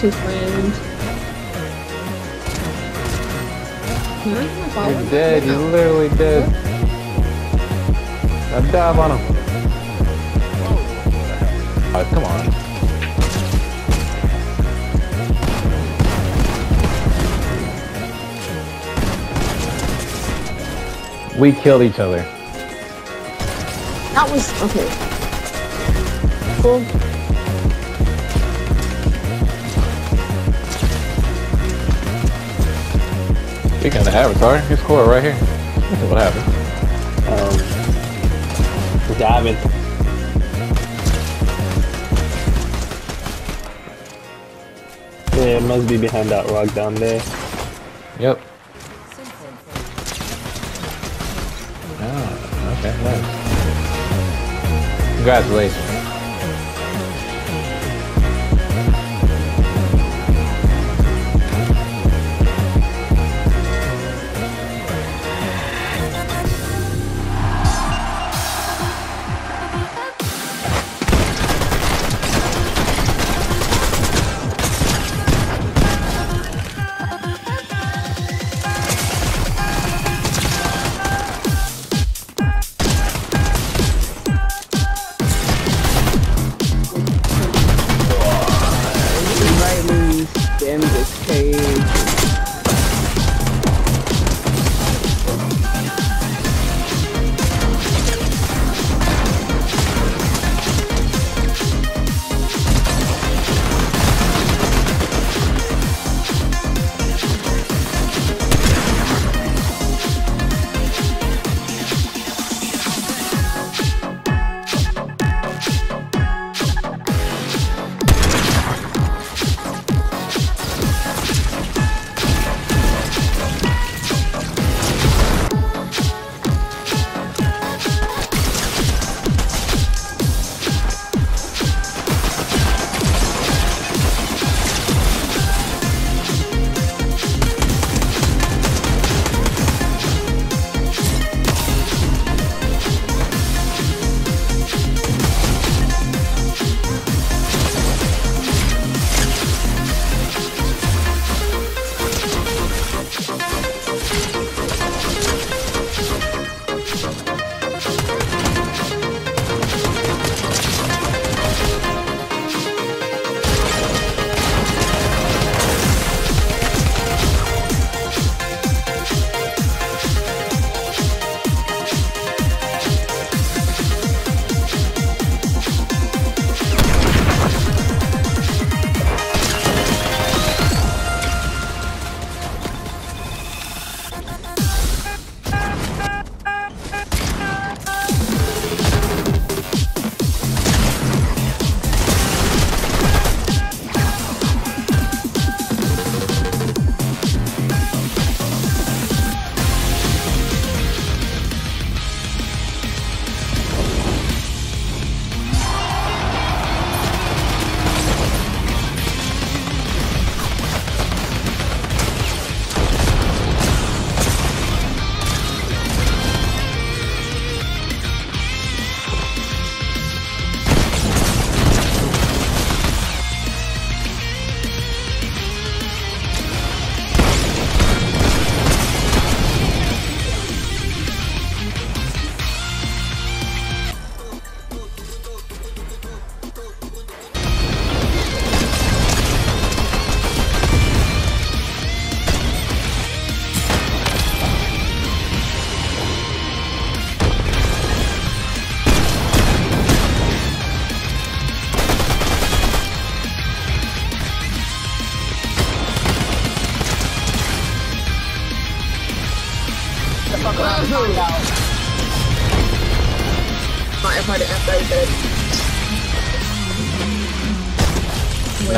It's his friend. You're dead. You're literally dead. Now dive on him. Oh, come on. We killed each other. That was okay. Cool. Speaking of the avatar, his core right here. what happened? Um, diving. Yeah, it must be behind that rock down there. Yep. Oh, okay, nice. Congratulations.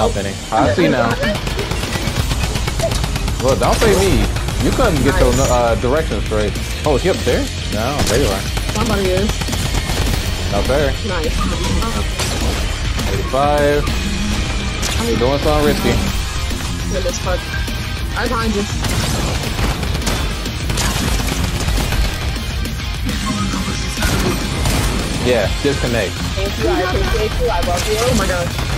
company. I see now. Well, don't say me. You couldn't get your uh, directions straight. Oh, is he up there? No, there you are. Somebody is. Up there. Nice. 85. You're doing something risky. I'm behind you. Yeah, disconnect. Thank you, I appreciate you. I love you. Oh my gosh.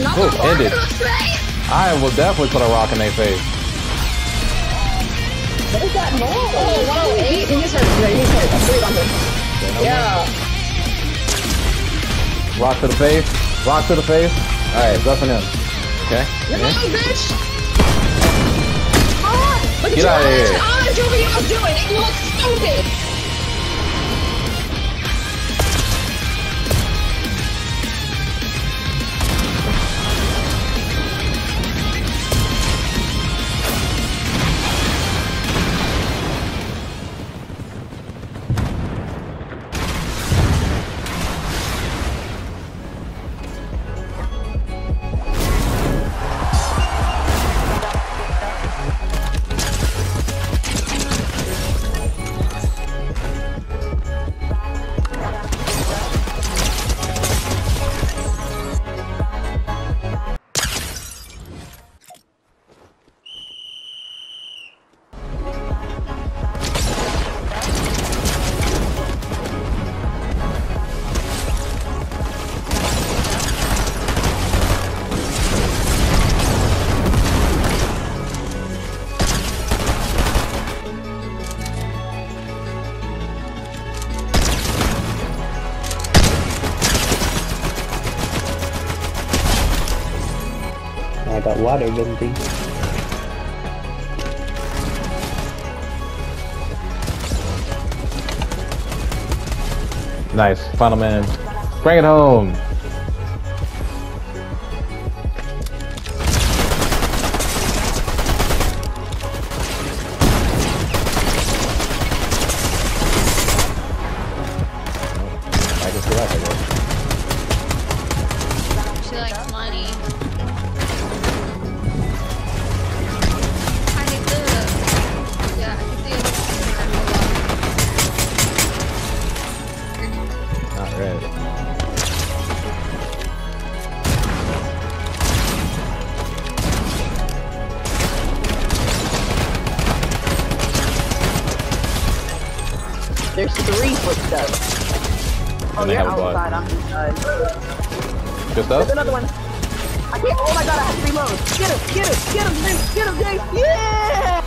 Oh, end it. I will definitely put a rock in their face. What is that noise? Oh, 108? He just hurt. Yeah, he just hurt. I'm pretty on him. Yeah. Rock to the face. Rock to the face. Alright, buffing him. Okay. You're yeah. wrong, bitch! Oh, look at Get you. outta here. All that Jovi was doing. You look stupid. Got water venting. Nice. Final man. Bring it home. Inside. Good There's another one. I can't. Oh my god, I have to reload. Get him, get him, get him, James, get him, James. Yeah!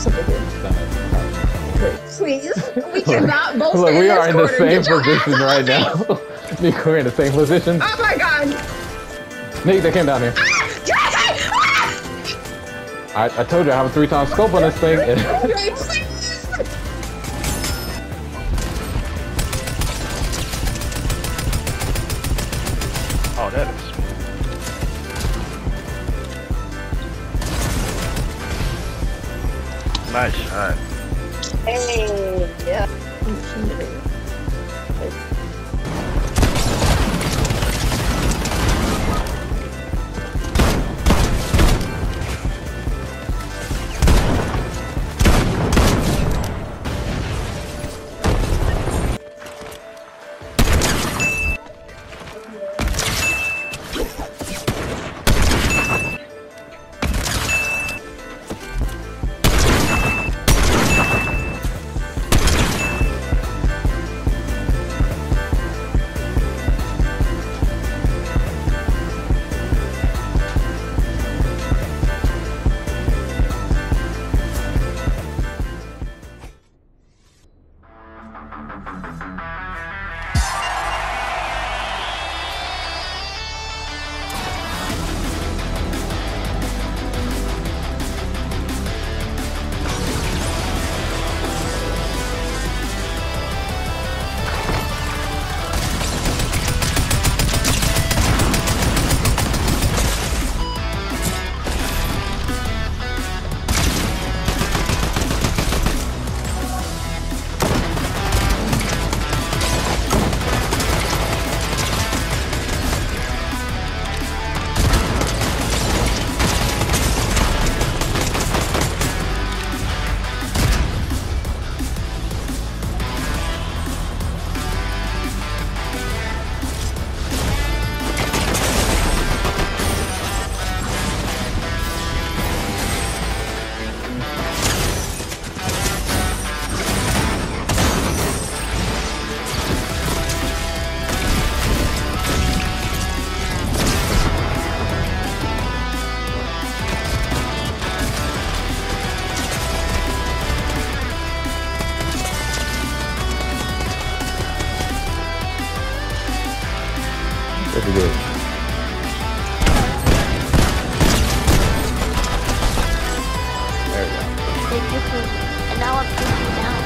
Please, there's something here. Please, we cannot both Look, we are in the same position right now. Nick, we're in the same position. Oh my god! Nick, they came down here. Jesse! Ah! I, I told you I have a three times scope on this thing. And Okay, please! Oh, that is Nice shot. Hey, yeah. Pretty good. There we go. Thank you for, and now I'm thinking now.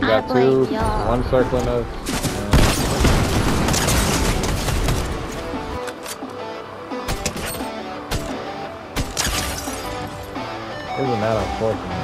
We got two, one circling us. Uh, isn't that unfortunate?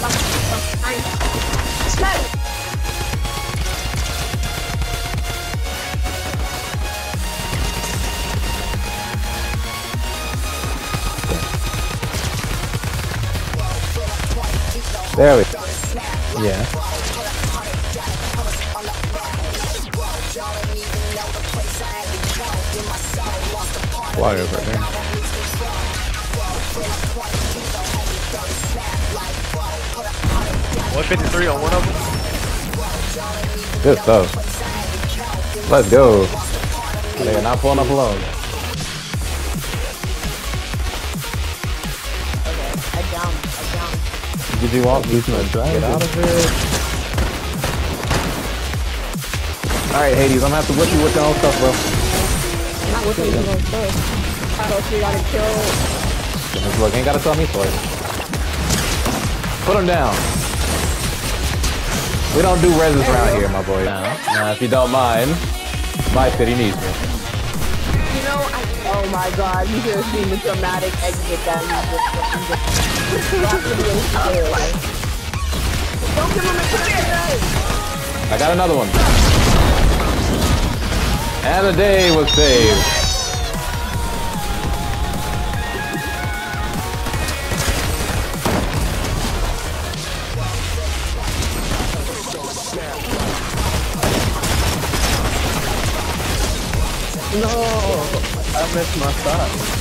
Down his bucket. Smack! There we go. Yeah. Water over there. One fifty three on one of them. Good stuff. Let's go. They're not pulling up alone. Okay, I down, I down. Did you want me to get out of here? Alright, Hades, I'm gonna have to whip you with your own stuff, bro. Not with me, you know, first. I don't you gotta kill. Look, ain't gotta tell me twice. Put him down. We don't do reses around here, my boy. Now, if you don't mind, my city needs me. You know, I. Oh, my god, you should have seen the dramatic exit that he just just dropped the ace Don't give him a chance. I got another one. And the day was saved. No, I missed my shot.